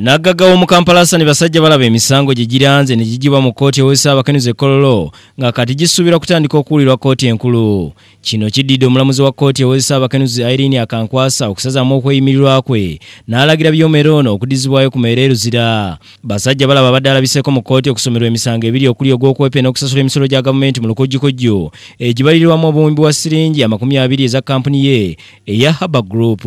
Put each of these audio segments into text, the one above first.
naggaga w'omu kampala asani basajja balaba emisango gye giranze ne gigibwa mu kkooti ow'essaabakanuzi ekololo nga kati gisuubira kutandika okuwulirwa kkooti enkulu. Kino kiddidde omulamuzi wa kkooti ow'essaabakanuzi irene akankwasa okusazaamu okweyimirirwa kwe n'alagira byomera ono okuddizibwayo ku meero eruzira basajja balaba badde alabiseeko mu kkooti okusomerwa emisango ebiri okuli ogw'okwepe n'okusasula emisolo gya gavumenti mu lukojjikojjo egibalirirwamu obuwumbi bwa siringi amakumi abiri eza kampuni ye eya haba group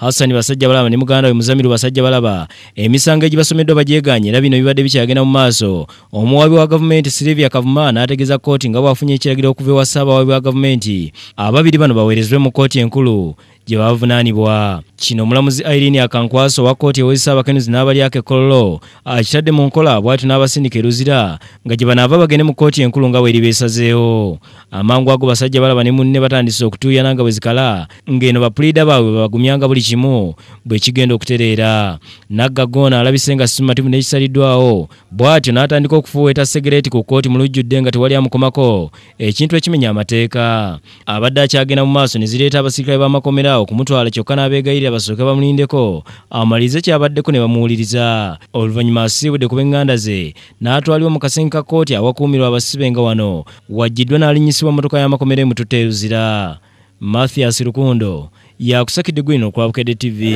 hasani basajja balaba ne muganda we muzamiru basajja balaba. Emisango egibasomeddwa bagyeganye era bino bibadde bikyagenda mu maaso. Omuwabi wa gavumenti silivia kavuma n'ategeeza kkooti nga bw'afunye ekiragiro okuva ewa ssaabawabi wa gavumenti. Ababiri bano baweerezebwe mu kkooti enkulu. Gye bavunaanibwa kino omulamuzi irene akankwaso wa kkooti ew'essaabakanuzi n'abalyako ekololo akitadde mu nkola bw'atyo n'abasindika eruzira nga gye banaava bagende mu kkooti enkulu nga bweri beesazeewo. Amangu ago basajja balaba ne munne batandise okutuuyana nga bwe zikala ng'eno bapuliida baabwe babagumyanga buli kimu bwe kigenda okutereera. Nagga goona alabise nga simativu n'ekisaliddwawo bw'atyo n'atandika okufuuweeta segereeti ku kkooti mu lujjudde nga tewali amukomako ekintu ekimenya amateeka. Abadde akyagenda mu maaso ne zireeta abasirikale b'amakomera okumutwala kyokka n'abeegayirira abasajja basooke bamulindeko. Amalirize kyabaddeko ne bamuwuliriza. Oluvannyuma asiibudde ku b'eŋŋanda ze n'atwalibwa mu kasenke ka kkooti awakuumirwa abasibe nga wano. Wajjiddwa n'alinyisibwa mmotoka y'amakomera emututte eruzira mathias rukundo yakusakidde gwino okwa bukedde tv